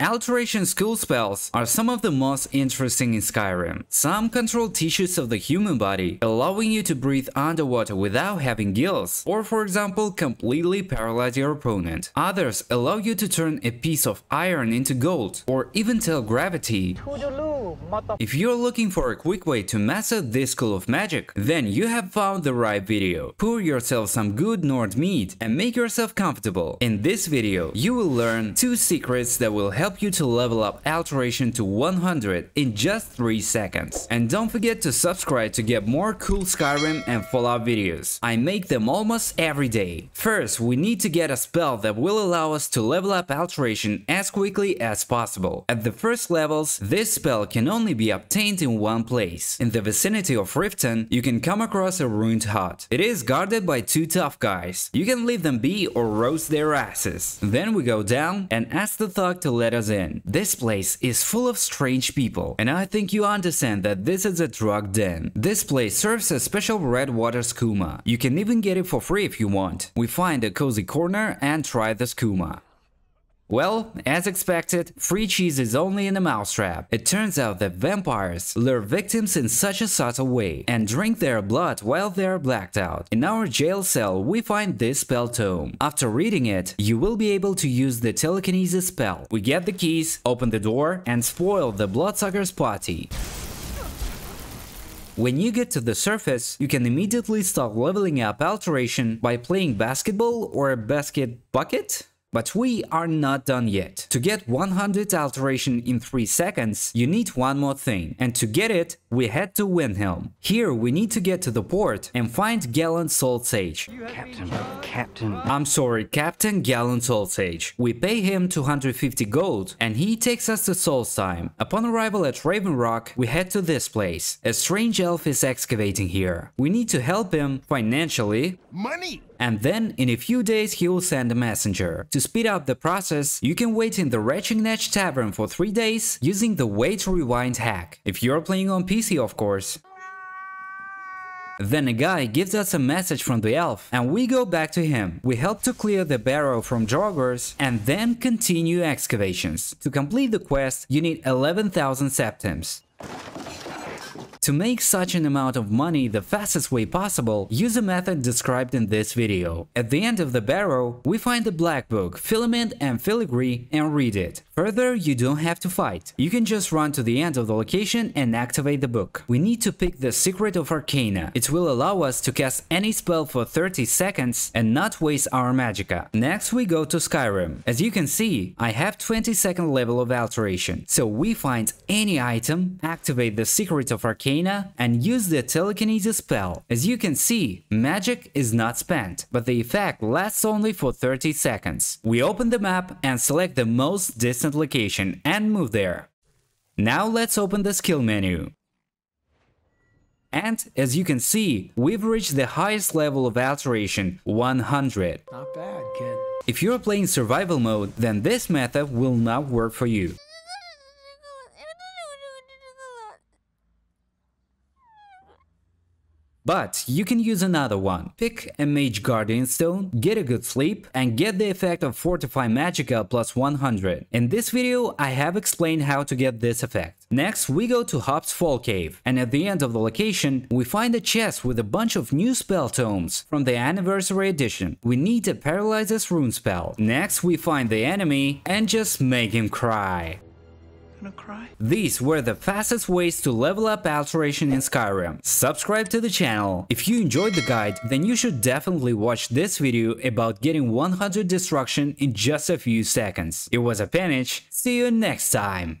Alteration school spells are some of the most interesting in Skyrim. Some control tissues of the human body, allowing you to breathe underwater without having gills, or for example, completely paralyze your opponent. Others allow you to turn a piece of iron into gold, or even tell gravity. If you're looking for a quick way to master this school of magic, then you have found the right video. Pour yourself some good Nord mead and make yourself comfortable. In this video, you will learn two secrets that will help you to level up Alteration to 100 in just 3 seconds. And don't forget to subscribe to get more cool Skyrim and Fallout videos. I make them almost every day. First, we need to get a spell that will allow us to level up Alteration as quickly as possible. At the first levels, this spell can only be obtained in one place. In the vicinity of Riften, you can come across a ruined hut. It is guarded by two tough guys. You can leave them be or roast their asses. Then we go down and ask the thug to let us in. This place is full of strange people, and I think you understand that this is a drug den. This place serves a special Redwater skooma. You can even get it for free if you want. We find a cozy corner and try the skooma. Well, as expected, free cheese is only in a mousetrap. It turns out that vampires lure victims in such a subtle way and drink their blood while they are blacked out. In our jail cell, we find this spell tome. After reading it, you will be able to use the telekinesis spell. We get the keys, open the door, and spoil the bloodsucker's party. When you get to the surface, you can immediately start leveling up alteration by playing basketball or basket bucket? But we are not done yet. To get 100 alteration in 3 seconds, you need one more thing, and to get it, we head to Windhelm. Here we need to get to the port and find Gjalund Salt-Sage. Captain, Captain. I'm sorry, Captain Gjalund Salt-Sage. We pay him 250 gold, and he takes us to Solstheim. Upon arrival at Raven Rock, we head to this place. A strange elf is excavating here. We need to help him financially. Money! And then in a few days he will send a messenger. To speed up the process, you can wait in the Retching Netch Tavern for 3 days using the Wait Rewind hack, if you're playing on PC of course. Then a guy gives us a message from the elf, and we go back to him. We help to clear the barrow from Draugrs, and then continue excavations. To complete the quest, you need 11,000 septims. To make such an amount of money the fastest way possible, use a method described in this video. At the end of the barrow, we find the black book, filament and filigree and read it. Further, you don't have to fight. You can just run to the end of the location and activate the book. We need to pick the Secret of Arcana. It will allow us to cast any spell for 30 seconds and not waste our magicka. Next we go to Skyrim. As you can see, I have 22nd level of alteration. So we find any item, activate the Secret of Arcana Arcana and use the telekinesis spell. As you can see, magic is not spent, but the effect lasts only for 30 seconds. We open the map and select the most distant location and move there. Now let's open the skill menu. And as you can see, we've reached the highest level of alteration, 100. Not bad, kid. If you're playing survival mode, then this method will not work for you. But you can use another one. Pick a Mage Guardian Stone, get a good sleep, and get the effect of Fortify Magicka plus 100. In this video, I have explained how to get this effect. Next, we go to Hob's Fall Cave, and at the end of the location, we find a chest with a bunch of new spell tomes from the Anniversary Edition. We need to paralyze this rune spell. Next, we find the enemy and just make him cry gonna cry? These were the fastest ways to level up Alteration in Skyrim. Subscribe to the channel. If you enjoyed the guide, then you should definitely watch this video about getting 100 destruction in just a few seconds. It was Apenych, see you next time!